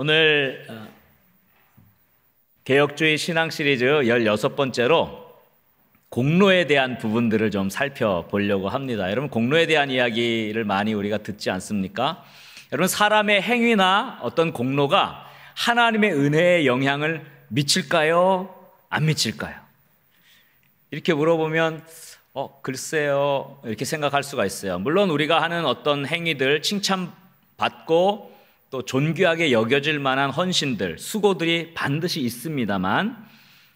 오늘 어, 개혁주의 신앙 시리즈 16번째로 공로에 대한 부분들을 좀 살펴보려고 합니다. 여러분, 공로에 대한 이야기를 많이 우리가 듣지 않습니까? 여러분, 사람의 행위나 어떤 공로가 하나님의 은혜의 영향을 미칠까요? 안 미칠까요? 이렇게 물어보면, 어, 글쎄요. 이렇게 생각할 수가 있어요. 물론 우리가 하는 어떤 행위들 칭찬받고 또 존귀하게 여겨질 만한 헌신들, 수고들이 반드시 있습니다만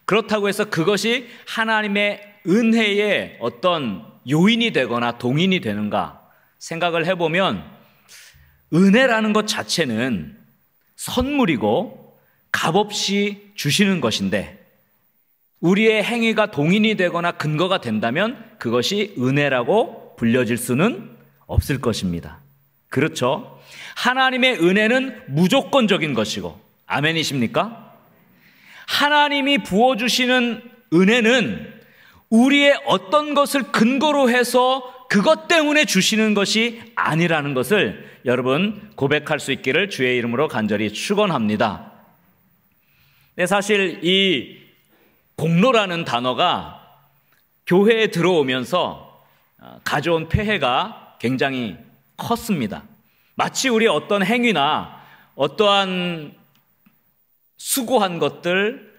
그렇다고 해서 그것이 하나님의 은혜의 어떤 요인이 되거나 동인이 되는가 생각을 해보면 은혜라는 것 자체는 선물이고 값없이 주시는 것인데 우리의 행위가 동인이 되거나 근거가 된다면 그것이 은혜라고 불려질 수는 없을 것입니다. 그렇죠? 하나님의 은혜는 무조건적인 것이고, 아멘이십니까? 하나님이 부어주시는 은혜는 우리의 어떤 것을 근거로 해서 그것 때문에 주시는 것이 아니라는 것을 여러분 고백할 수 있기를 주의 이름으로 간절히 축원합니다. 네, 사실 이 공로라는 단어가 교회에 들어오면서 가져온 폐해가 굉장히 컸습니다. 마치 우리 어떤 행위나 어떠한 수고한 것들,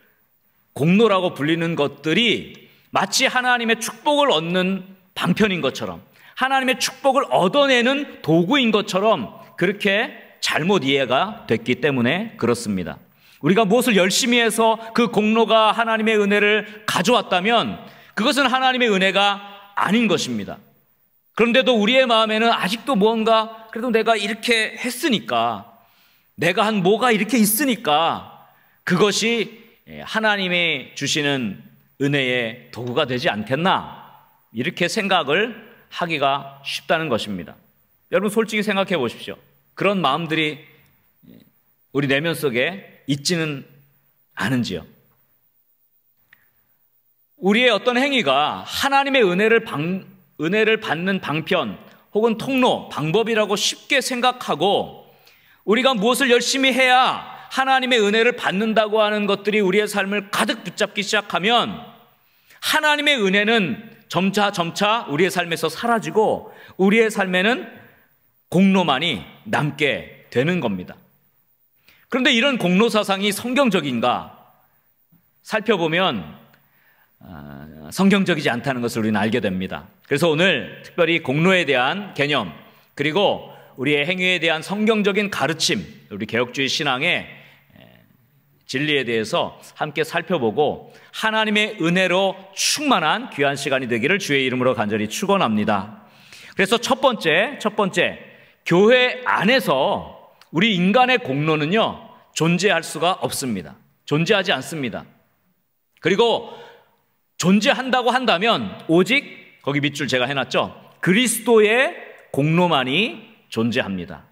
공로라고 불리는 것들이 마치 하나님의 축복을 얻는 방편인 것처럼 하나님의 축복을 얻어내는 도구인 것처럼 그렇게 잘못 이해가 됐기 때문에 그렇습니다. 우리가 무엇을 열심히 해서 그 공로가 하나님의 은혜를 가져왔다면 그것은 하나님의 은혜가 아닌 것입니다. 그런데도 우리의 마음에는 아직도 무언가 그래도 내가 이렇게 했으니까 내가 한 뭐가 이렇게 있으니까 그것이 하나님이 주시는 은혜의 도구가 되지 않겠나 이렇게 생각을 하기가 쉽다는 것입니다. 여러분 솔직히 생각해 보십시오. 그런 마음들이 우리 내면 속에 있지는 않은지요. 우리의 어떤 행위가 하나님의 은혜를 방, 은혜를 받는 방편 혹은 통로, 방법이라고 쉽게 생각하고 우리가 무엇을 열심히 해야 하나님의 은혜를 받는다고 하는 것들이 우리의 삶을 가득 붙잡기 시작하면 하나님의 은혜는 점차 점차 우리의 삶에서 사라지고 우리의 삶에는 공로만이 남게 되는 겁니다. 그런데 이런 공로 사상이 성경적인가 살펴보면 아, 성경적이지 않다는 것을 우리는 알게 됩니다. 그래서 오늘 특별히 공로에 대한 개념 그리고 우리의 행위에 대한 성경적인 가르침, 우리 개혁주의 신앙의 진리에 대해서 함께 살펴보고 하나님의 은혜로 충만한 귀한 시간이 되기를 주의 이름으로 간절히 축원합니다. 그래서 첫 번째, 첫 번째 교회 안에서 우리 인간의 공로는요 존재할 수가 없습니다. 존재하지 않습니다. 그리고 존재한다고 한다면 오직 거기 밑줄 제가 해놨죠. 그리스도의 공로만이 존재합니다.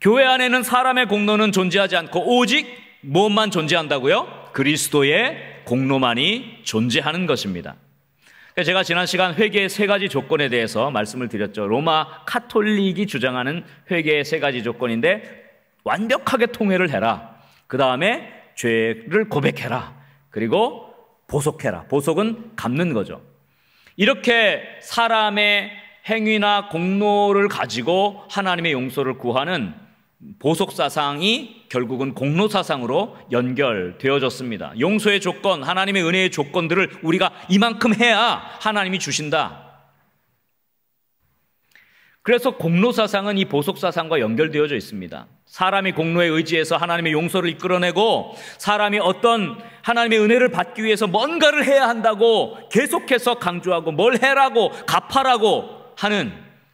교회 안에는 사람의 공로는 존재하지 않고 오직 무엇만 존재한다고요? 그리스도의 공로만이 존재하는 것입니다. 제가 지난 시간 회개의 세 가지 조건에 대해서 말씀을 드렸죠. 로마 카톨릭이 주장하는 회개의 세 가지 조건인데 완벽하게 통회를 해라. 그 다음에 죄를 고백해라. 그리고 보속해라. 보속은 갚는 거죠. 이렇게 사람의 행위나 공로를 가지고 하나님의 용서를 구하는 보속 사상이 결국은 공로 사상으로 연결되어졌습니다. 용서의 조건, 하나님의 은혜의 조건들을 우리가 이만큼 해야 하나님이 주신다. 그래서 공로 사상은 이 보속 사상과 연결되어져 있습니다. 사람이 공로에 의지해서 하나님의 용서를 이끌어내고 사람이 어떤 하나님의 은혜를 받기 위해서 뭔가를 해야 한다고 계속해서 강조하고 뭘 해라고 갚아라고 하는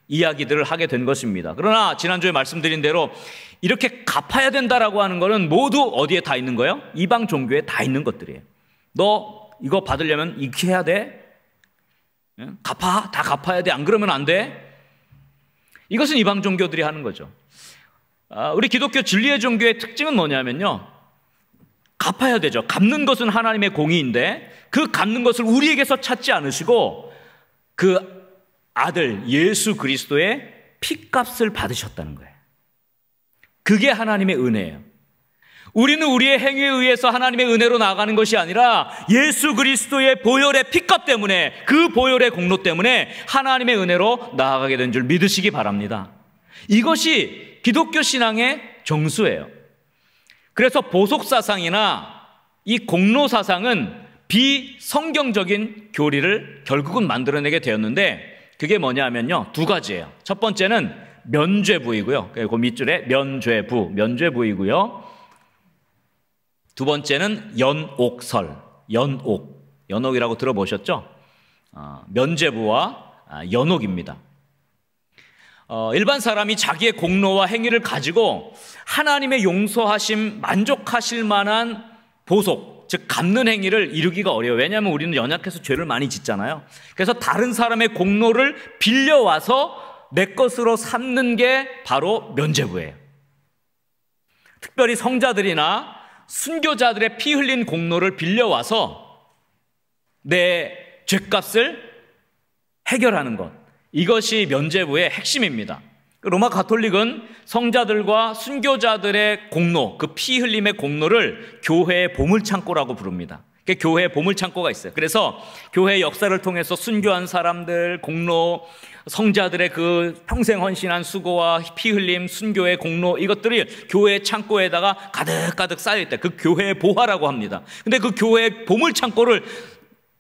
이야기들을 하게 된 것입니다. 그러나 지난주에 말씀드린 대로 이렇게 갚아야 된다라고 하는 것은 모두 어디에 다 있는 거예요? 이방 종교에 다 있는 것들이에요. 너 이거 받으려면 이렇게 해야 돼? 갚아? 다 갚아야 돼? 안 그러면 안 돼? 이것은 이방 종교들이 하는 거죠. 아, 우리 기독교 진리의 종교의 특징은 뭐냐면요. 갚아야 되죠. 갚는 것은 하나님의 공의인데 그 갚는 것을 우리에게서 찾지 않으시고 그 아들 예수 그리스도의 피값을 받으셨다는 거예요. 그게 하나님의 은혜예요. 우리는 우리의 행위에 의해서 하나님의 은혜로 나아가는 것이 아니라 예수 그리스도의 보혈의 피값 때문에 그 보혈의 공로 때문에 하나님의 은혜로 나아가게 된 줄 믿으시기 바랍니다. 이것이 기독교 신앙의 정수예요. 그래서 보속 사상이나 이 공로 사상은 비성경적인 교리를 결국은 만들어내게 되었는데 그게 뭐냐면요. 두 가지예요. 첫 번째는 면죄부이고요. 그리고 밑줄에 면죄부, 면죄부이고요. 두 번째는 연옥설, 연옥. 연옥이라고 들어보셨죠? 어, 면죄부와 아, 연옥입니다. 어, 일반 사람이 자기의 공로와 행위를 가지고 하나님의 용서하심, 만족하실 만한 보속, 즉 갚는 행위를 이루기가 어려워요. 왜냐하면 우리는 연약해서 죄를 많이 짓잖아요. 그래서 다른 사람의 공로를 빌려와서 내 것으로 삼는 게 바로 면죄부예요. 특별히 성자들이나 순교자들의 피 흘린 공로를 빌려와서 내 죄값을 해결하는 것. 이것이 면죄부의 핵심입니다. 로마 가톨릭은 성자들과 순교자들의 공로, 그 피 흘림의 공로를 교회의 보물창고라고 부릅니다. 교회에 보물 창고가 있어요. 그래서 교회 역사를 통해서 순교한 사람들, 공로, 성자들의 그 평생 헌신한 수고와 피 흘림, 순교의 공로 이것들이 교회 창고에다가 가득가득 쌓여 있다. 그 교회의 보화라고 합니다. 근데 그 교회 보물 창고를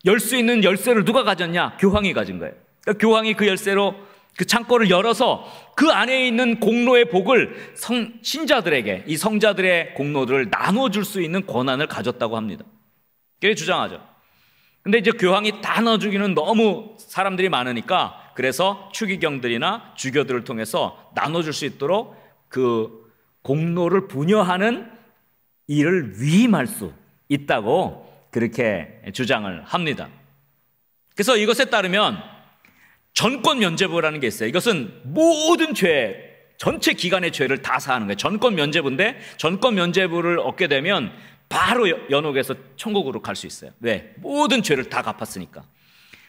열 수 있는 열쇠를 누가 가졌냐? 교황이 가진 거예요. 그러니까 교황이 그 열쇠로 그 창고를 열어서 그 안에 있는 공로의 복을 성, 신자들에게 이 성자들의 공로들을 나눠줄 수 있는 권한을 가졌다고 합니다. 그게 주장하죠. 근데 이제 교황이 다 넣어 주기는 너무 사람들이 많으니까 그래서 추기경들이나 주교들을 통해서 나눠줄 수 있도록 그 공로를 분여하는 일을 위임할 수 있다고 그렇게 주장을 합니다. 그래서 이것에 따르면 전권 면제부라는 게 있어요. 이것은 모든 죄, 전체 기간의 죄를 다 사하는 거예요. 전권 면제부인데 전권 면제부를 얻게 되면 바로 연옥에서 천국으로 갈 수 있어요. 왜? 모든 죄를 다 갚았으니까.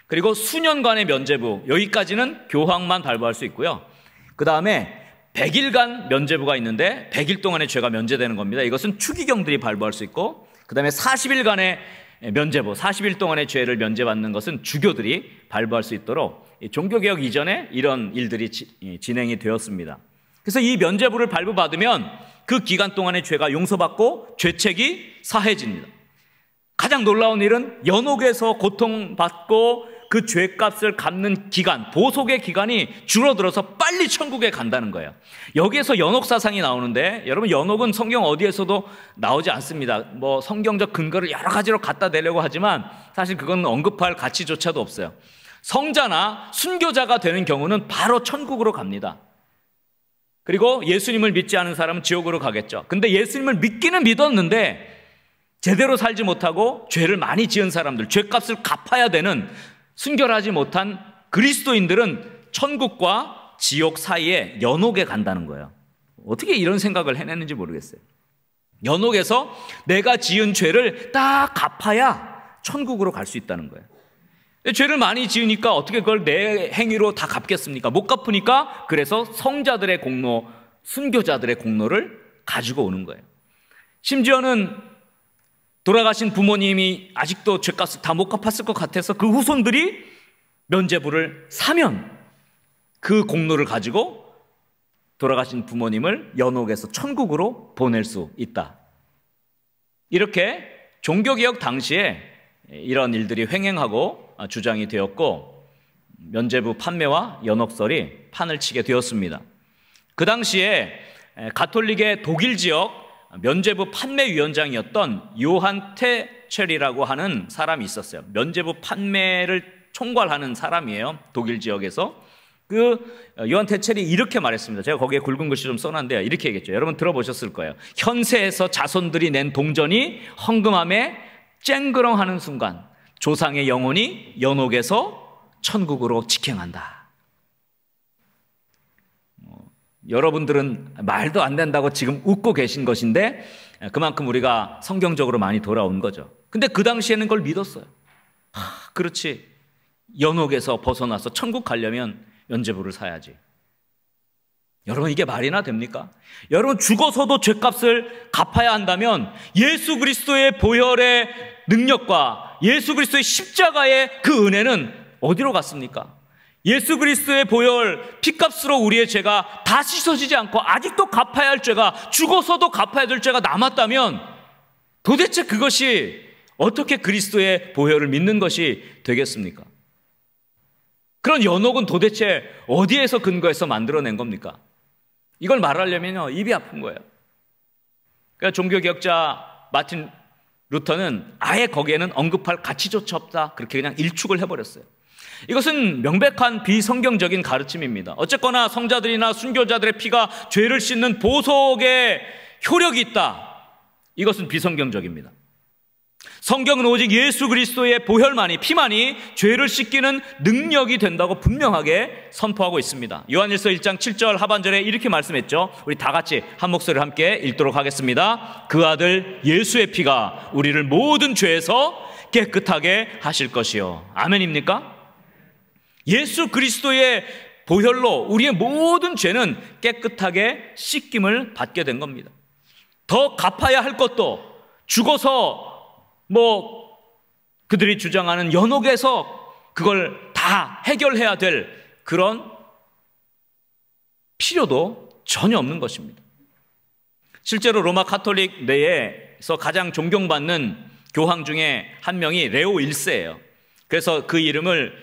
그리고 수년간의 면제부 여기까지는 교황만 발부할 수 있고요. 그 다음에 100일간 면제부가 있는데 100일 동안의 죄가 면제되는 겁니다. 이것은 추기경들이 발부할 수 있고 그 다음에 40일간의 면제부, 40일 동안의 죄를 면제받는 것은 주교들이 발부할 수 있도록 종교개혁 이전에 이런 일들이 진행이 되었습니다. 그래서 이 면제부를 발부받으면 그 기간 동안의 죄가 용서받고 죄책이 사해집니다. 가장 놀라운 일은 연옥에서 고통받고 그 죄값을 갚는 기간, 보속의 기간이 줄어들어서 빨리 천국에 간다는 거예요. 여기에서 연옥 사상이 나오는데 여러분 연옥은 성경 어디에서도 나오지 않습니다. 뭐 성경적 근거를 여러 가지로 갖다 대려고 하지만 사실 그건 언급할 가치조차도 없어요. 성자나 순교자가 되는 경우는 바로 천국으로 갑니다. 그리고 예수님을 믿지 않은 사람은 지옥으로 가겠죠. 근데 예수님을 믿기는 믿었는데 제대로 살지 못하고 죄를 많이 지은 사람들, 죄값을 갚아야 되는 순결하지 못한 그리스도인들은 천국과 지옥 사이에 연옥에 간다는 거예요. 어떻게 이런 생각을 해냈는지 모르겠어요. 연옥에서 내가 지은 죄를 딱 갚아야 천국으로 갈 수 있다는 거예요. 죄를 많이 지으니까 어떻게 그걸 내 행위로 다 갚겠습니까? 못 갚으니까 그래서 성자들의 공로, 순교자들의 공로를 가지고 오는 거예요. 심지어는 돌아가신 부모님이 아직도 죄값을 다 못 갚았을 것 같아서 그 후손들이 면제부를 사면 그 공로를 가지고 돌아가신 부모님을 연옥에서 천국으로 보낼 수 있다. 이렇게 종교개혁 당시에 이런 일들이 횡행하고 주장이 되었고 면제부 판매와 연옥설이 판을 치게 되었습니다. 그 당시에 가톨릭의 독일 지역 면제부 판매위원장이었던 요한 테 첼이라고 하는 사람이 있었어요. 면제부 판매를 총괄하는 사람이에요. 독일 지역에서. 그 요한 테첼이 이렇게 말했습니다. 제가 거기에 굵은 글씨 좀 써놨는데요. 이렇게 얘기했죠. 여러분 들어보셨을 거예요. 현세에서 자손들이 낸 동전이 헝금함에 쨍그렁하는 순간 조상의 영혼이 연옥에서 천국으로 직행한다. 여러분들은 말도 안 된다고 지금 웃고 계신 것인데 그만큼 우리가 성경적으로 많이 돌아온 거죠. 근데 그 당시에는 그걸 믿었어요. 하, 그렇지. 연옥에서 벗어나서 천국 가려면 면제부를 사야지. 여러분 이게 말이나 됩니까? 여러분 죽어서도 죄값을 갚아야 한다면 예수 그리스도의 보혈의 능력과 예수 그리스도의 십자가의 그 은혜는 어디로 갔습니까? 예수 그리스도의 보혈 피값으로 우리의 죄가 다 씻어지지 않고 아직도 갚아야 할 죄가 죽어서도 갚아야 될 죄가 남았다면 도대체 그것이 어떻게 그리스도의 보혈을 믿는 것이 되겠습니까? 그런 연옥은 도대체 어디에서 근거해서 만들어낸 겁니까? 이걸 말하려면요, 입이 아픈 거예요. 그러니까 종교개혁자 마틴 루터는 아예 거기에는 언급할 가치조차 없다. 그렇게 그냥 일축을 해버렸어요. 이것은 명백한 비성경적인 가르침입니다. 어쨌거나 성자들이나 순교자들의 피가 죄를 씻는 보석의 효력이 있다. 이것은 비성경적입니다. 성경은 오직 예수 그리스도의 보혈만이 피만이 죄를 씻기는 능력이 된다고 분명하게 선포하고 있습니다. 요한일서 1장 7절 하반절에 이렇게 말씀했죠. 우리 다 같이 한 목소리를 함께 읽도록 하겠습니다. 그 아들 예수의 피가 우리를 모든 죄에서 깨끗하게 하실 것이요. 아멘입니까? 예수 그리스도의 보혈로 우리의 모든 죄는 깨끗하게 씻김을 받게 된 겁니다. 더 갚아야 할 것도 죽어서 뭐 그들이 주장하는 연옥에서 그걸 다 해결해야 될 그런 필요도 전혀 없는 것입니다. 실제로 로마 카톨릭 내에서 가장 존경받는 교황 중에 한 명이 레오 1세예요. 그래서 그 이름을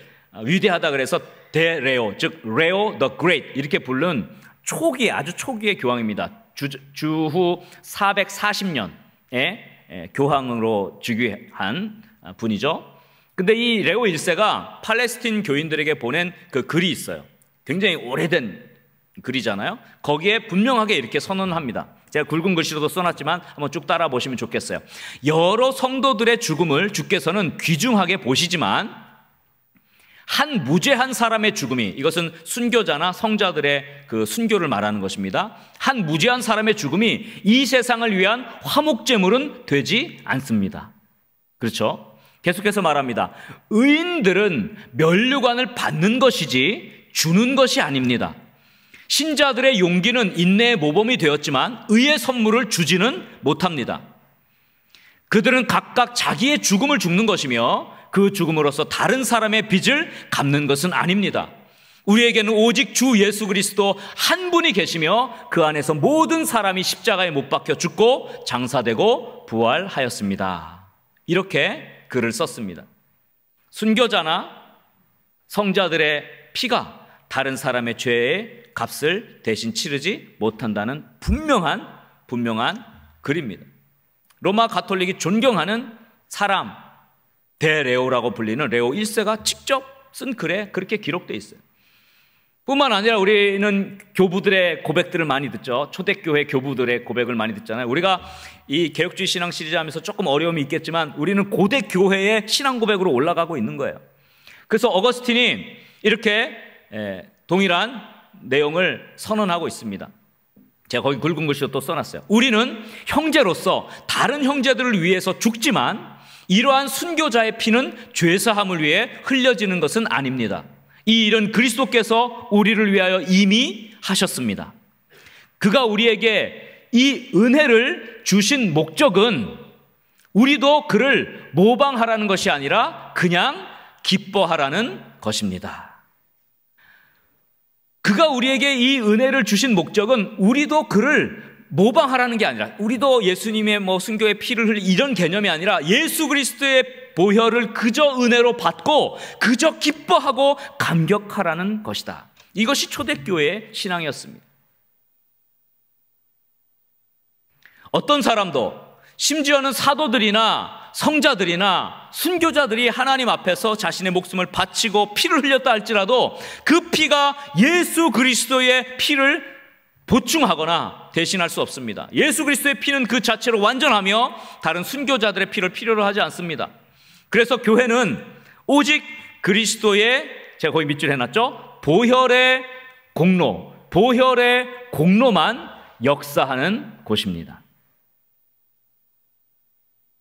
위대하다 그래서 대레오, 즉 Leo the Great 이렇게 부른 초기 아주 초기의 교황입니다. 주, 주후 440년에 예, 교황으로 즉위한 분이죠. 근데 이 레오 1세가 팔레스틴 교인들에게 보낸 그 글이 있어요. 굉장히 오래된 글이잖아요. 거기에 분명하게 이렇게 선언합니다. 제가 굵은 글씨로도 써놨지만 한번 쭉 따라 보시면 좋겠어요. 여러 성도들의 죽음을 주께서는 귀중하게 보시지만 한 무죄한 사람의 죽음이 이것은 순교자나 성자들의 그 순교를 말하는 것입니다. 한 무죄한 사람의 죽음이 이 세상을 위한 화목제물은 되지 않습니다. 그렇죠? 계속해서 말합니다. 의인들은 면류관을 받는 것이지 주는 것이 아닙니다. 신자들의 용기는 인내의 모범이 되었지만 의의 선물을 주지는 못합니다. 그들은 각각 자기의 죽음을 죽는 것이며 그 죽음으로써 다른 사람의 빚을 갚는 것은 아닙니다. 우리에게는 오직 주 예수 그리스도 한 분이 계시며 그 안에서 모든 사람이 십자가에 못 박혀 죽고 장사되고 부활하였습니다. 이렇게 글을 썼습니다. 순교자나 성자들의 피가 다른 사람의 죄의 값을 대신 치르지 못한다는 분명한 분명한 글입니다. 로마 가톨릭이 존경하는 사람 대레오라고 불리는 레오 1세가 직접 쓴 글에 그렇게 기록되어 있어요. 뿐만 아니라 우리는 교부들의 고백들을 많이 듣죠. 초대교회 교부들의 고백을 많이 듣잖아요. 우리가 이 개혁주의 신앙 시리즈 하면서 조금 어려움이 있겠지만 우리는 고대 교회의 신앙 고백으로 올라가고 있는 거예요. 그래서 어거스틴이 이렇게 동일한 내용을 선언하고 있습니다. 제가 거기 굵은 글씨로 또 써놨어요. 우리는 형제로서 다른 형제들을 위해서 죽지만 이러한 순교자의 피는 죄사함을 위해 흘려지는 것은 아닙니다. 이 일은 그리스도께서 우리를 위하여 이미 하셨습니다. 그가 우리에게 이 은혜를 주신 목적은 우리도 그를 모방하라는 것이 아니라 그냥 기뻐하라는 것입니다. 그가 우리에게 이 은혜를 주신 목적은 우리도 그를 모방하라는 게 아니라 우리도 예수님의 뭐 순교의 피를 흘리 이런 개념이 아니라 예수 그리스도의 보혈을 그저 은혜로 받고 그저 기뻐하고 감격하라는 것이다. 이것이 초대교회의 신앙이었습니다. 어떤 사람도 심지어는 사도들이나 성자들이나 순교자들이 하나님 앞에서 자신의 목숨을 바치고 피를 흘렸다 할지라도 그 피가 예수 그리스도의 피를 보충하거나 대신할 수 없습니다. 예수 그리스도의 피는 그 자체로 완전하며 다른 순교자들의 피를 필요로 하지 않습니다. 그래서 교회는 오직 그리스도의 제가 거기 밑줄 해놨죠. 보혈의 공로, 보혈의 공로만 역사하는 곳입니다.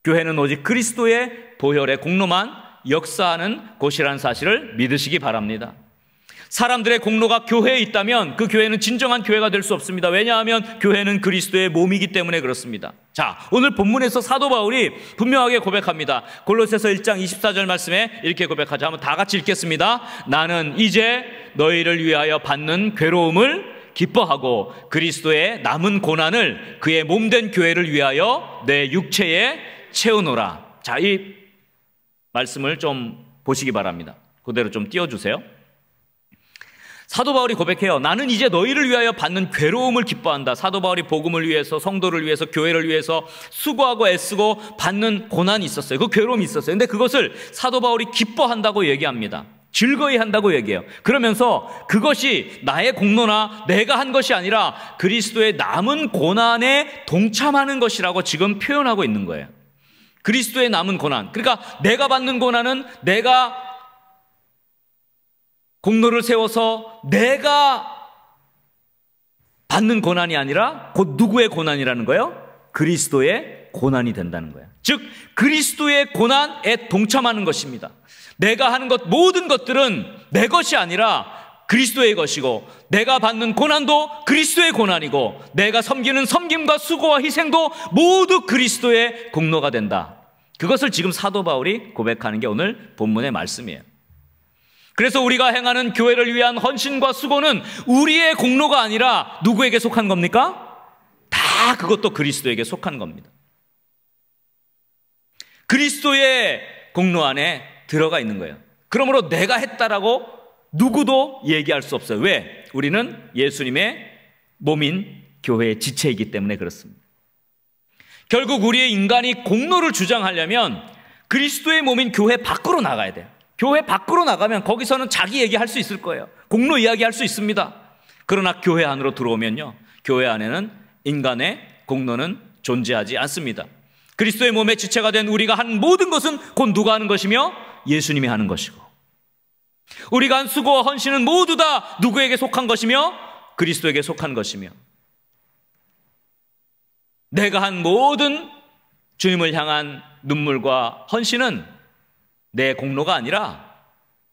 교회는 오직 그리스도의 보혈의 공로만 역사하는 곳이라는 사실을 믿으시기 바랍니다. 사람들의 공로가 교회에 있다면 그 교회는 진정한 교회가 될 수 없습니다. 왜냐하면 교회는 그리스도의 몸이기 때문에 그렇습니다. 자, 오늘 본문에서 사도 바울이 분명하게 고백합니다. 골로새서 1장 24절 말씀에 이렇게 고백하자. 한번 다 같이 읽겠습니다. 나는 이제 너희를 위하여 받는 괴로움을 기뻐하고 그리스도의 남은 고난을 그의 몸된 교회를 위하여 내 육체에 채우노라. 자, 이 말씀을 좀 보시기 바랍니다. 그대로 좀 띄워주세요. 사도 바울이 고백해요. 나는 이제 너희를 위하여 받는 괴로움을 기뻐한다. 사도 바울이 복음을 위해서, 성도를 위해서, 교회를 위해서 수고하고 애쓰고 받는 고난이 있었어요. 그 괴로움이 있었어요. 근데 그것을 사도 바울이 기뻐한다고 얘기합니다. 즐거이 한다고 얘기해요. 그러면서 그것이 나의 공로나 내가 한 것이 아니라 그리스도의 남은 고난에 동참하는 것이라고 지금 표현하고 있는 거예요. 그리스도의 남은 고난. 그러니까 내가 받는 고난은 내가 공로를 세워서 내가 받는 고난이 아니라 곧 누구의 고난이라는 거예요? 그리스도의 고난이 된다는 거예요. 즉 그리스도의 고난에 동참하는 것입니다. 내가 하는 것 모든 것들은 내 것이 아니라 그리스도의 것이고 내가 받는 고난도 그리스도의 고난이고 내가 섬기는 섬김과 수고와 희생도 모두 그리스도의 공로가 된다. 그것을 지금 사도 바울이 고백하는 게 오늘 본문의 말씀이에요. 그래서 우리가 행하는 교회를 위한 헌신과 수고는 우리의 공로가 아니라 누구에게 속한 겁니까? 다 그것도 그리스도에게 속한 겁니다. 그리스도의 공로 안에 들어가 있는 거예요. 그러므로 내가 했다라고 누구도 얘기할 수 없어요. 왜? 우리는 예수님의 몸인 교회의 지체이기 때문에 그렇습니다. 결국 우리의 인간이 공로를 주장하려면 그리스도의 몸인 교회 밖으로 나가야 돼요. 교회 밖으로 나가면 거기서는 자기 얘기할 수 있을 거예요. 공로 이야기할 수 있습니다. 그러나 교회 안으로 들어오면요. 교회 안에는 인간의 공로는 존재하지 않습니다. 그리스도의 몸의 지체가 된 우리가 한 모든 것은 곧 누가 하는 것이며 예수님이 하는 것이고 우리가 한 수고와 헌신은 모두 다 누구에게 속한 것이며 그리스도에게 속한 것이며 내가 한 모든 주님을 향한 눈물과 헌신은 내 공로가 아니라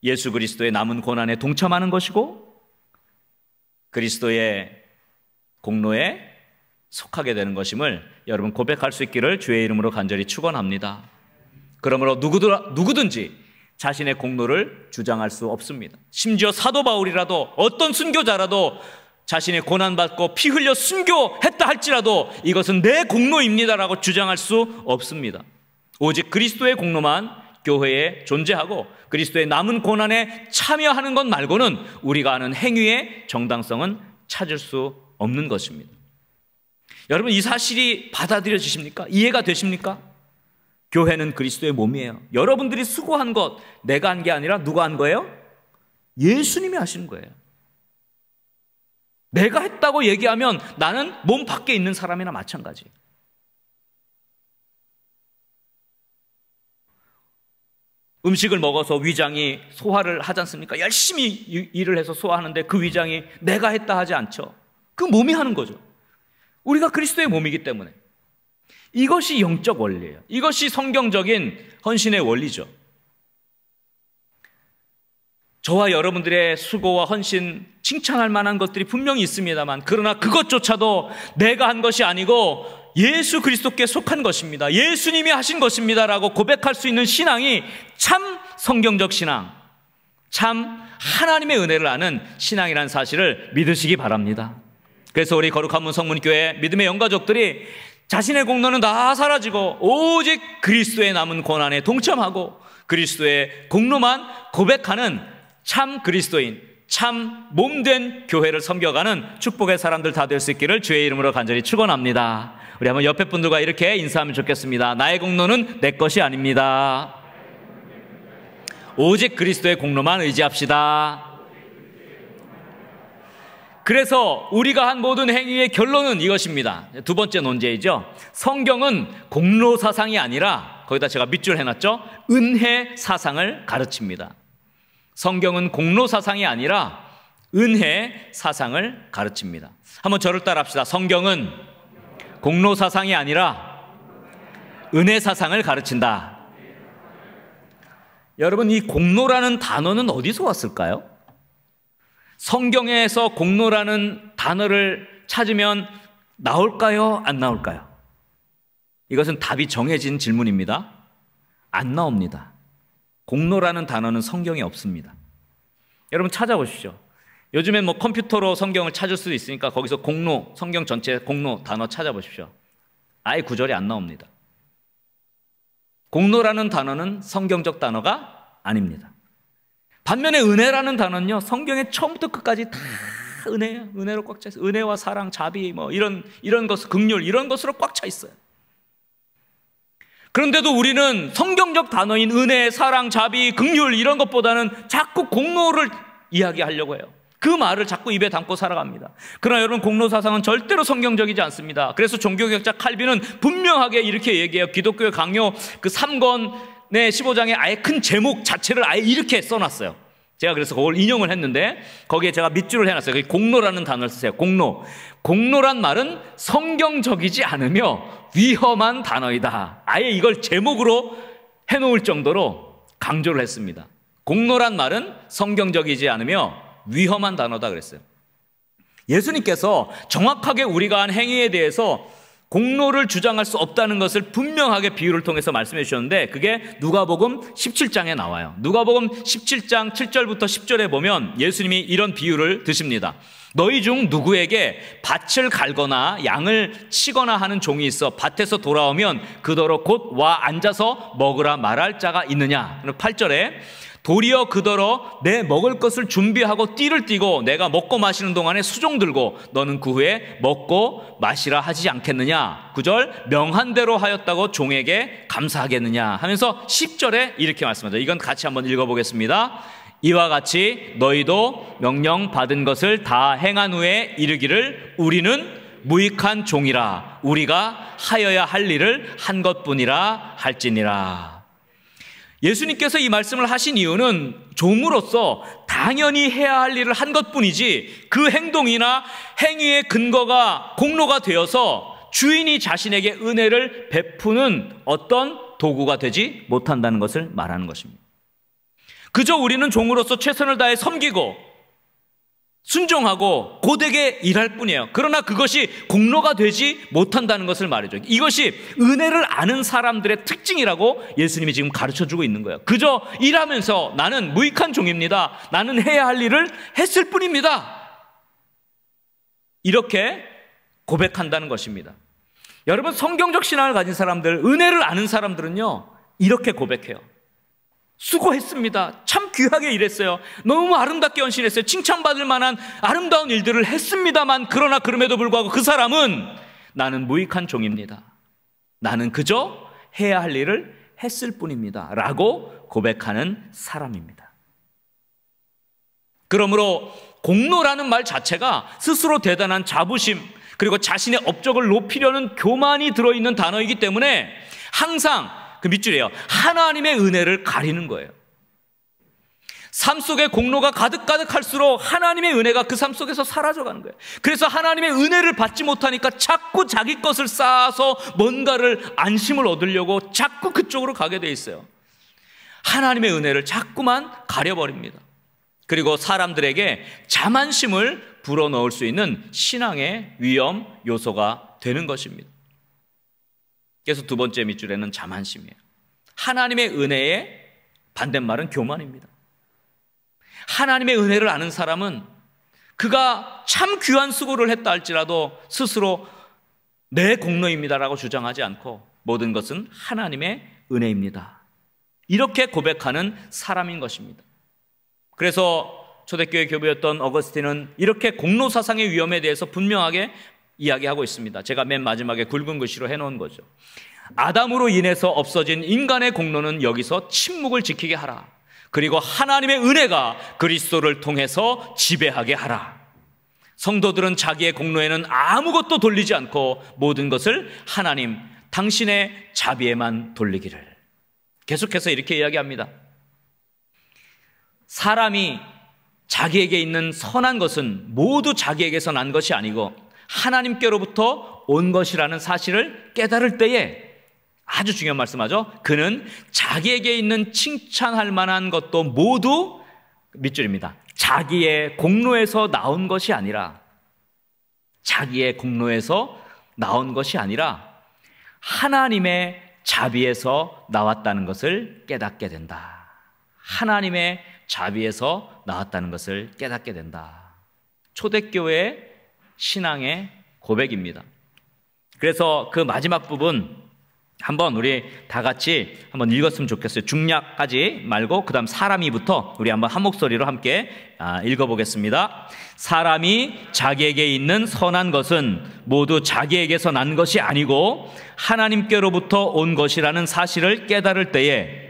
예수 그리스도의 남은 고난에 동참하는 것이고 그리스도의 공로에 속하게 되는 것임을 여러분 고백할 수 있기를 주의 이름으로 간절히 축원합니다. 그러므로 누구든, 누구든지 자신의 공로를 주장할 수 없습니다. 심지어 사도 바울이라도 어떤 순교자라도 자신의 고난받고 피 흘려 순교했다 할지라도 이것은 내 공로입니다라고 주장할 수 없습니다. 오직 그리스도의 공로만 교회에 존재하고 그리스도의 남은 고난에 참여하는 것 말고는 우리가 아는 행위의 정당성은 찾을 수 없는 것입니다. 여러분 이 사실이 받아들여지십니까? 이해가 되십니까? 교회는 그리스도의 몸이에요. 여러분들이 수고한 것 내가 한 게 아니라 누가 한 거예요? 예수님이 하신 거예요. 내가 했다고 얘기하면 나는 몸 밖에 있는 사람이나 마찬가지. 음식을 먹어서 위장이 소화를 하지 않습니까? 열심히 일을 해서 소화하는데 그 위장이 내가 했다 하지 않죠. 그 몸이 하는 거죠. 우리가 그리스도의 몸이기 때문에. 이것이 영적 원리예요. 이것이 성경적인 헌신의 원리죠. 저와 여러분들의 수고와 헌신, 칭찬할 만한 것들이 분명히 있습니다만, 그러나 그것조차도 내가 한 것이 아니고 예수 그리스도께 속한 것입니다. 예수님이 하신 것입니다라고 고백할 수 있는 신앙이 참 성경적 신앙, 참 하나님의 은혜를 아는 신앙이라는 사실을 믿으시기 바랍니다. 그래서 우리 거룩한 문 성문교회 믿음의 영가족들이 자신의 공로는 다 사라지고 오직 그리스도의 남은 고난에 동참하고 그리스도의 공로만 고백하는 참 그리스도인, 참 몸된 교회를 섬겨가는 축복의 사람들 다 될 수 있기를 주의 이름으로 간절히 축원합니다. 우리 한번 옆에 분들과 이렇게 인사하면 좋겠습니다. 나의 공로는 내 것이 아닙니다. 오직 그리스도의 공로만 의지합시다. 그래서 우리가 한 모든 행위의 결론은 이것입니다. 두 번째 논제이죠. 성경은 공로 사상이 아니라 거기다 제가 밑줄 해놨죠. 은혜 사상을 가르칩니다. 성경은 공로 사상이 아니라 은혜 사상을 가르칩니다. 한번 저를 따라 합시다. 성경은 공로 사상이 아니라 은혜 사상을 가르친다. 여러분, 이 공로라는 단어는 어디서 왔을까요? 성경에서 공로라는 단어를 찾으면 나올까요? 안 나올까요? 이것은 답이 정해진 질문입니다. 안 나옵니다. 공로라는 단어는 성경에 없습니다. 여러분 찾아보십시오. 요즘엔 뭐 컴퓨터로 성경을 찾을 수도 있으니까 거기서 공로, 성경 전체 공로 단어 찾아보십시오. 아예 구절이 안 나옵니다. 공로라는 단어는 성경적 단어가 아닙니다. 반면에 은혜라는 단어는요, 성경의 처음부터 끝까지 다 은혜야, 은혜로 꽉 차 있어요. 은혜와 사랑, 자비, 뭐 이런 이런 것, 극률 이런 것으로 꽉 차 있어요. 그런데도 우리는 성경적 단어인 은혜, 사랑, 자비, 극률 이런 것보다는 자꾸 공로를 이야기하려고 해요. 그 말을 자꾸 입에 담고 살아갑니다. 그러나 여러분 공로 사상은 절대로 성경적이지 않습니다. 그래서 종교개혁자 칼빈은 분명하게 이렇게 얘기해요. 기독교의 강요 그 3권의 15장의 아예 큰 제목 자체를 아예 이렇게 써놨어요. 제가 그래서 그걸 인용을 했는데 거기에 제가 밑줄을 해놨어요. 공로라는 단어를 쓰세요. 공로. 공로란 말은 성경적이지 않으며 위험한 단어이다. 아예 이걸 제목으로 해놓을 정도로 강조를 했습니다. 공로란 말은 성경적이지 않으며 위험한 단어다 그랬어요. 예수님께서 정확하게 우리가 한 행위에 대해서 공로를 주장할 수 없다는 것을 분명하게 비유를 통해서 말씀해 주셨는데 그게 누가복음 17장에 나와요. 누가복음 17장 7절부터 10절에 보면 예수님이 이런 비유를 드십니다. 너희 중 누구에게 밭을 갈거나 양을 치거나 하는 종이 있어 밭에서 돌아오면 그더러 곧 와 앉아서 먹으라 말할 자가 있느냐. 8절에 도리어 그더러 내 먹을 것을 준비하고 띠를 띠고 내가 먹고 마시는 동안에 수종 들고 너는 그 후에 먹고 마시라 하지 않겠느냐. 9절 명한 대로 하였다고 종에게 감사하겠느냐 하면서 10절에 이렇게 말씀하죠. 이건 같이 한번 읽어보겠습니다. 이와 같이 너희도 명령 받은 것을 다 행한 후에 이르기를 우리는 무익한 종이라 우리가 하여야 할 일을 한 것뿐이라 할지니라. 예수님께서 이 말씀을 하신 이유는 종으로서 당연히 해야 할 일을 한 것 뿐이지 그 행동이나 행위의 근거가 공로가 되어서 주인이 자신에게 은혜를 베푸는 어떤 도구가 되지 못한다는 것을 말하는 것입니다. 그저 우리는 종으로서 최선을 다해 섬기고 순종하고 고되게 일할 뿐이에요. 그러나 그것이 공로가 되지 못한다는 것을 말해줘. 이것이 은혜를 아는 사람들의 특징이라고 예수님이 지금 가르쳐 주고 있는 거예요. 그저 일하면서 나는 무익한 종입니다. 나는 해야 할 일을 했을 뿐입니다. 이렇게 고백한다는 것입니다. 여러분 성경적 신앙을 가진 사람들, 은혜를 아는 사람들은요. 이렇게 고백해요. 수고했습니다. 참 귀하게 일했어요. 너무 아름답게 헌신했어요. 칭찬받을 만한 아름다운 일들을 했습니다만 그러나 그럼에도 불구하고 그 사람은 나는 무익한 종입니다. 나는 그저 해야 할 일을 했을 뿐입니다. 라고 고백하는 사람입니다. 그러므로 공로라는 말 자체가 스스로 대단한 자부심 그리고 자신의 업적을 높이려는 교만이 들어있는 단어이기 때문에 항상 그 밑줄이에요. 하나님의 은혜를 가리는 거예요. 삶 속에 공로가 가득가득 할수록 하나님의 은혜가 그 삶 속에서 사라져가는 거예요. 그래서 하나님의 은혜를 받지 못하니까 자꾸 자기 것을 쌓아서 뭔가를 안심을 얻으려고 자꾸 그쪽으로 가게 돼 있어요. 하나님의 은혜를 자꾸만 가려버립니다. 그리고 사람들에게 자만심을 불어넣을 수 있는 신앙의 위험 요소가 되는 것입니다. 그래서 두 번째 밑줄에는 자만심이에요. 하나님의 은혜의 반대말은 교만입니다. 하나님의 은혜를 아는 사람은 그가 참 귀한 수고를 했다 할지라도 스스로 내 공로입니다라고 주장하지 않고 모든 것은 하나님의 은혜입니다. 이렇게 고백하는 사람인 것입니다. 그래서 초대교회 교부였던 어거스틴은 이렇게 공로 사상의 위험에 대해서 분명하게 이야기하고 있습니다. 제가 맨 마지막에 굵은 글씨로 해놓은 거죠. 아담으로 인해서 없어진 인간의 공로는 여기서 침묵을 지키게 하라. 그리고 하나님의 은혜가 그리스도를 통해서 지배하게 하라. 성도들은 자기의 공로에는 아무것도 돌리지 않고 모든 것을 하나님, 당신의 자비에만 돌리기를. 계속해서 이렇게 이야기합니다. 사람이 자기에게 있는 선한 것은 모두 자기에게서 난 것이 아니고 하나님께로부터 온 것이라는 사실을 깨달을 때에 아주 중요한 말씀하죠. 그는 자기에게 있는 칭찬할 만한 것도 모두 밑줄입니다. 자기의 공로에서 나온 것이 아니라 자기의 공로에서 나온 것이 아니라 하나님의 자비에서 나왔다는 것을 깨닫게 된다. 하나님의 자비에서 나왔다는 것을 깨닫게 된다. 초대교회 신앙의 고백입니다. 그래서 그 마지막 부분 한번 우리 다 같이 한번 읽었으면 좋겠어요. 중략까지 말고 그다음 사람이부터 우리 한번 한 목소리로 함께 아, 읽어보겠습니다. 사람이 자기에게 있는 선한 것은 모두 자기에게서 난 것이 아니고 하나님께로부터 온 것이라는 사실을 깨달을 때에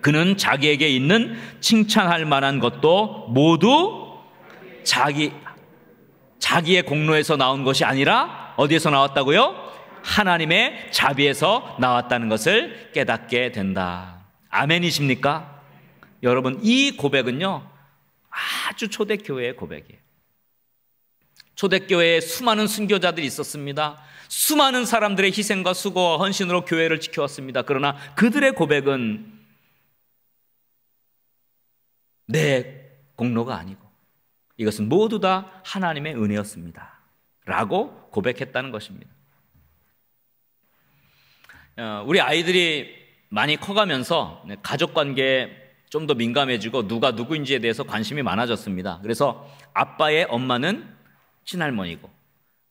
그는 자기에게 있는 칭찬할 만한 것도 모두 자기 자기의 공로에서 나온 것이 아니라 어디에서 나왔다고요? 하나님의 자비에서 나왔다는 것을 깨닫게 된다. 아멘이십니까? 여러분, 이 고백은요, 아주 초대교회의 고백이에요. 초대교회에 수많은 순교자들이 있었습니다. 수많은 사람들의 희생과 수고와 헌신으로 교회를 지켜왔습니다. 그러나 그들의 고백은 내 공로가 아니고 이것은 모두 다 하나님의 은혜였습니다. 라고 고백했다는 것입니다. 어, 우리 아이들이 많이 커가면서 가족 관계에 좀 더 민감해지고 누가 누구인지에 대해서 관심이 많아졌습니다. 그래서 아빠의 엄마는 친할머니고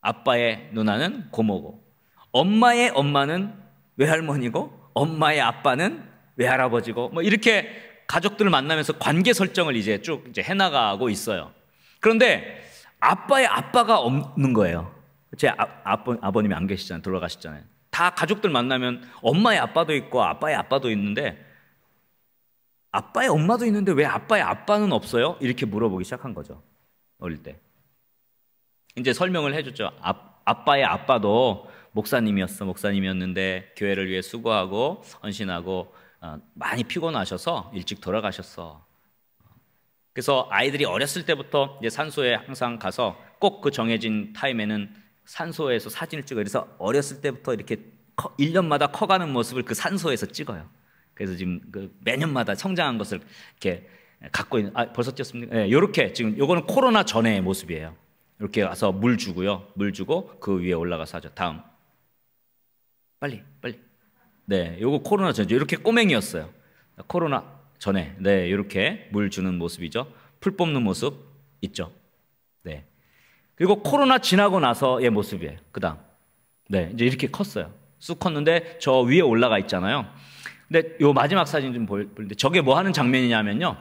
아빠의 누나는 고모고 엄마의 엄마는 외할머니고 엄마의 아빠는 외할아버지고 뭐 이렇게 가족들을 만나면서 관계 설정을 이제 쭉 이제 해나가고 있어요. 그런데 아빠의 아빠가 없는 거예요. 제 아, 아버, 아버님이 안 계시잖아요. 돌아가셨잖아요. 다 가족들 만나면 엄마의 아빠도 있고 아빠의 아빠도 있는데 아빠의 엄마도 있는데 왜 아빠의 아빠는 없어요? 이렇게 물어보기 시작한 거죠. 어릴 때. 이제 설명을 해줬죠. 아, 아빠의 아빠도 목사님이었어. 목사님이었는데 교회를 위해 수고하고 헌신하고 어, 많이 피곤하셔서 일찍 돌아가셨어. 그래서 아이들이 어렸을 때부터 이제 산소에 항상 가서 꼭 그 정해진 타임에는 산소에서 사진을 찍어요. 그래서 어렸을 때부터 이렇게 1년마다 커가는 모습을 그 산소에서 찍어요. 그래서 지금 그 매년마다 성장한 것을 이렇게 갖고 있는, 아, 벌써 뛰었습니까? 네, 요렇게 지금 요거는 코로나 전의 모습이에요. 이렇게 와서 물 주고요. 물 주고 그 위에 올라가서 하죠. 다음. 빨리, 빨리. 네, 요거 코로나 전이죠. 이렇게 꼬맹이였어요. 코로나 전에. 네, 이렇게 물 주는 모습이죠. 풀 뽑는 모습 있죠. 네. 그리고 코로나 지나고 나서의 모습이에요. 그 다음. 네, 이제 이렇게 컸어요. 쑥 컸는데 저 위에 올라가 있잖아요. 근데 요 마지막 사진 좀 보는데 저게 뭐 하는 장면이냐면요.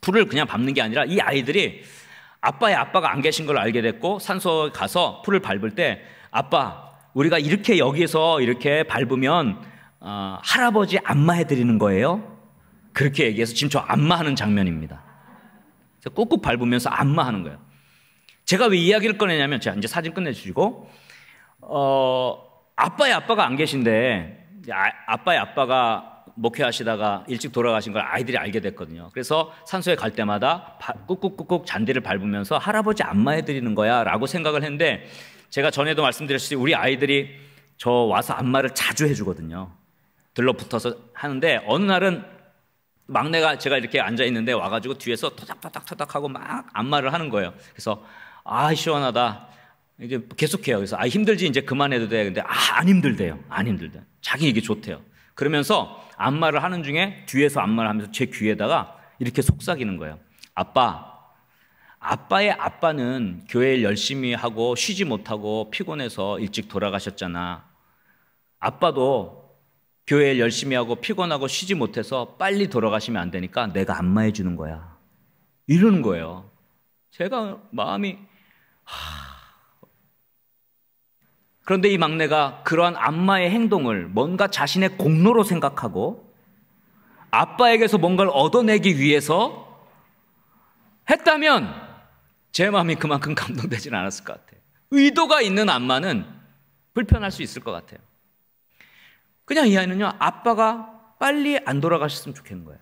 풀을 그냥 밟는 게 아니라 이 아이들이 아빠의 아빠가 안 계신 걸 알게 됐고 산소에 가서 풀을 밟을 때 아빠 우리가 이렇게 여기서 이렇게 밟으면 어, 할아버지 안마해 드리는 거예요. 그렇게 얘기해서 지금 저 안마하는 장면입니다. 꾹꾹 밟으면서 안마하는 거예요. 제가 왜 이야기를 꺼내냐면 제가 이제 사진 끝내주시고 어, 아빠의 아빠가 안 계신데 아, 빠의 아빠가 목회하시다가 일찍 돌아가신 걸 아이들이 알게 됐거든요. 그래서 산소에 갈 때마다 꾹꾹꾹꾹 잔디를 밟으면서 할아버지 안마해 드리는 거야 라고 생각을 했는데 제가 전에도 말씀드렸듯이 우리 아이들이 저 와서 안마를 자주 해주거든요. 들러붙어서 하는데 어느 날은 막내가 제가 이렇게 앉아 있는데 와가지고 뒤에서 토닥토닥 토닥 하고 막 안마를 하는 거예요. 그래서 아 시원하다. 이제 계속해요. 그래서 아 힘들지 이제 그만해도 돼. 근데 아 안 힘들대요. 안 힘들대. 자기 이게 좋대요. 그러면서 안마를 하는 중에 뒤에서 안마를 하면서 제 귀에다가 이렇게 속삭이는 거예요. 아빠, 아빠의 아빠는 교회를 열심히 하고 쉬지 못하고 피곤해서 일찍 돌아가셨잖아. 아빠도 교회를 열심히 하고 피곤하고 쉬지 못해서 빨리 돌아가시면 안 되니까 내가 안마해 주는 거야. 이러는 거예요. 제가 마음이 그런데 이 막내가 그러한 안마의 행동을 뭔가 자신의 공로로 생각하고 아빠에게서 뭔가를 얻어내기 위해서 했다면 제 마음이 그만큼 감동되진 않았을 것 같아요. 의도가 있는 안마는 불편할 수 있을 것 같아요. 그냥 이 아이는요, 아빠가 빨리 안 돌아가셨으면 좋겠는 거예요.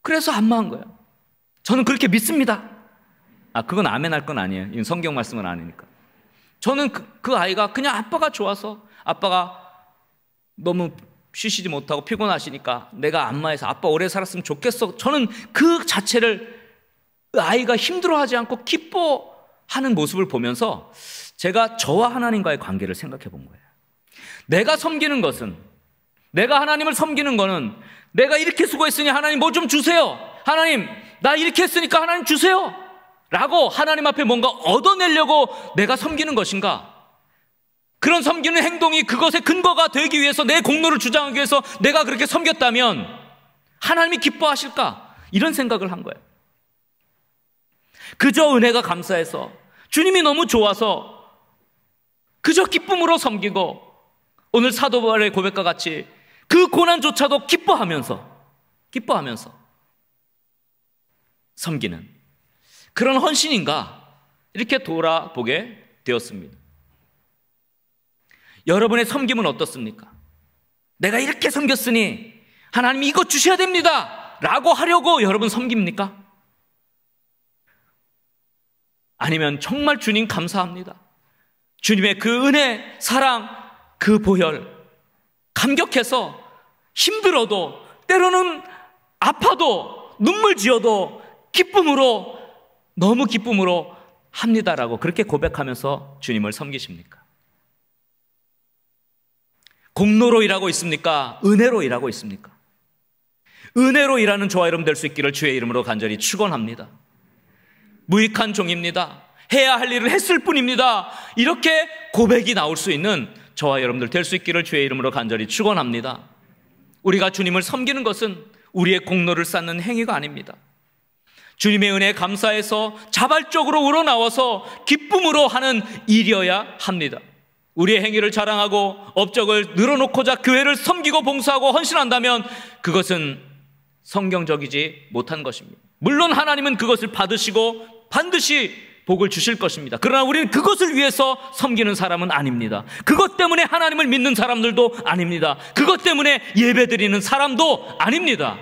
그래서 안마한 거예요. 저는 그렇게 믿습니다. 아, 그건 아멘 할 건 아니에요. 이건 성경 말씀은 아니니까. 저는 그, 그 아이가 그냥 아빠가 좋아서 아빠가 너무 쉬시지 못하고 피곤하시니까 내가 안마해서 아빠 오래 살았으면 좋겠어. 저는 그 자체를 아이가 힘들어하지 않고 기뻐하는 모습을 보면서 제가 저와 하나님과의 관계를 생각해 본 거예요. 내가 섬기는 것은 내가 하나님을 섬기는 거는 내가 이렇게 수고했으니 하나님 뭐 좀 주세요. 하나님 나 이렇게 했으니까 하나님 주세요. 라고 하나님 앞에 뭔가 얻어내려고 내가 섬기는 것인가? 그런 섬기는 행동이 그것의 근거가 되기 위해서 내 공로를 주장하기 위해서 내가 그렇게 섬겼다면 하나님이 기뻐하실까? 이런 생각을 한 거예요. 그저 은혜가 감사해서 주님이 너무 좋아서 그저 기쁨으로 섬기고 오늘 사도 바울의 고백과 같이 그 고난조차도 기뻐하면서 기뻐하면서 섬기는 그런 헌신인가 이렇게 돌아보게 되었습니다. 여러분의 섬김은 어떻습니까? 내가 이렇게 섬겼으니 하나님이 이거 주셔야 됩니다. 라고 하려고 여러분 섬깁니까? 아니면 정말 주님 감사합니다. 주님의 그 은혜, 사랑, 그 보혈, 감격해서 힘들어도 때로는 아파도 눈물 지어도 기쁨으로 너무 기쁨으로 합니다라고 그렇게 고백하면서 주님을 섬기십니까? 공로로 일하고 있습니까? 은혜로 일하고 있습니까? 은혜로 일하는 저와 여러분 될 수 있기를 주의 이름으로 간절히 축원합니다. 무익한 종입니다. 해야 할 일을 했을 뿐입니다. 이렇게 고백이 나올 수 있는 저와 여러분들 될 수 있기를 주의 이름으로 간절히 축원합니다. 우리가 주님을 섬기는 것은 우리의 공로를 쌓는 행위가 아닙니다. 주님의 은혜에 감사해서 자발적으로 우러나와서 기쁨으로 하는 일이어야 합니다. 우리의 행위를 자랑하고 업적을 늘어놓고자 교회를 섬기고 봉사하고 헌신한다면 그것은 성경적이지 못한 것입니다. 물론 하나님은 그것을 받으시고 반드시 복을 주실 것입니다. 그러나 우리는 그것을 위해서 섬기는 사람은 아닙니다. 그것 때문에 하나님을 믿는 사람들도 아닙니다. 그것 때문에 예배 드리는 사람도 아닙니다.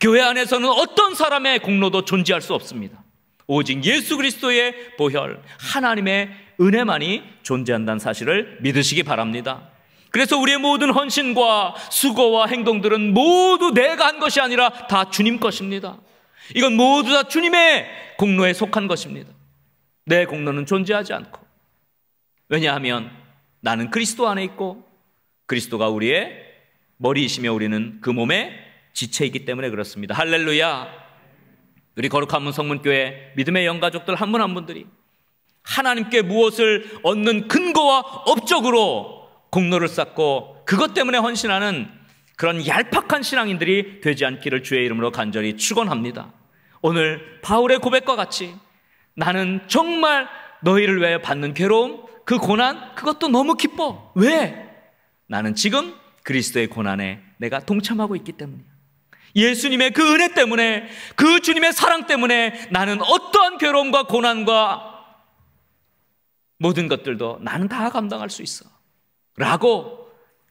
교회 안에서는 어떤 사람의 공로도 존재할 수 없습니다. 오직 예수 그리스도의 보혈, 하나님의 은혜만이 존재한다는 사실을 믿으시기 바랍니다. 그래서 우리의 모든 헌신과 수고와 행동들은 모두 내가 한 것이 아니라 다 주님 것입니다. 이건 모두 다 주님의 공로에 속한 것입니다. 내 공로는 존재하지 않고. 왜냐하면 나는 그리스도 안에 있고 그리스도가 우리의 머리이시며 우리는 그 몸의 지체이기 때문에 그렇습니다. 할렐루야. 우리 거룩한 문 성문교회 믿음의 영가족들 한 분한 분들이 하나님께 무엇을 얻는 근거와 업적으로 공로를 쌓고 그것 때문에 헌신하는 그런 얄팍한 신앙인들이 되지 않기를 주의 이름으로 간절히 축원합니다. 오늘 바울의 고백과 같이 나는 정말 너희를 위하여 받는 괴로움, 그 고난, 그것도 너무 기뻐. 왜? 나는 지금 그리스도의 고난에 내가 동참하고 있기 때문이야. 예수님의 그 은혜 때문에, 그 주님의 사랑 때문에 나는 어떠한 괴로움과 고난과 모든 것들도 나는 다 감당할 수 있어. 라고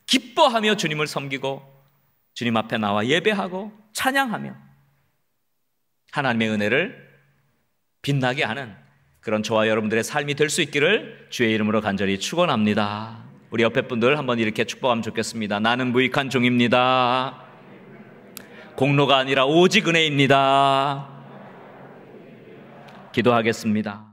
기뻐하며 주님을 섬기고 주님 앞에 나와 예배하고 찬양하며 하나님의 은혜를 빛나게 하는 그런 저와 여러분들의 삶이 될 수 있기를 주의 이름으로 간절히 축원합니다. 우리 옆에 분들 한번 이렇게 축복하면 좋겠습니다. 나는 무익한 종입니다. 공로가 아니라 오직 은혜입니다. 기도하겠습니다.